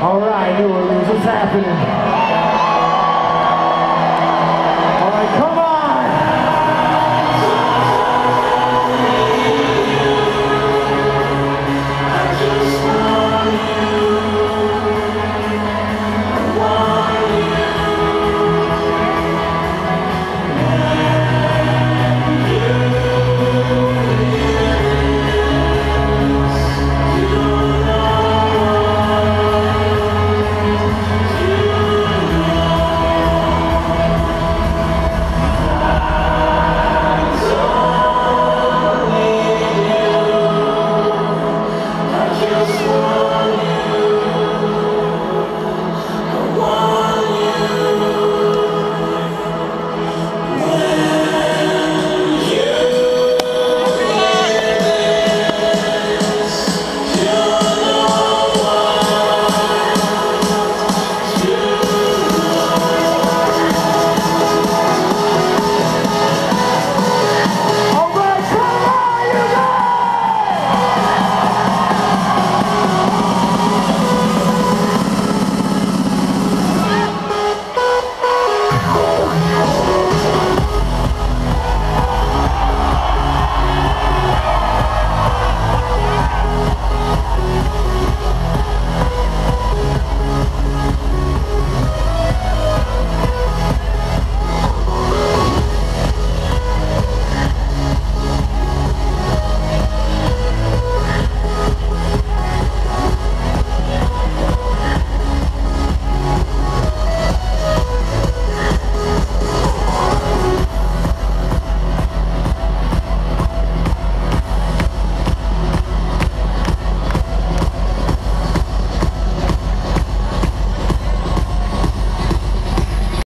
All right, New Orleans, what's happening? Deus.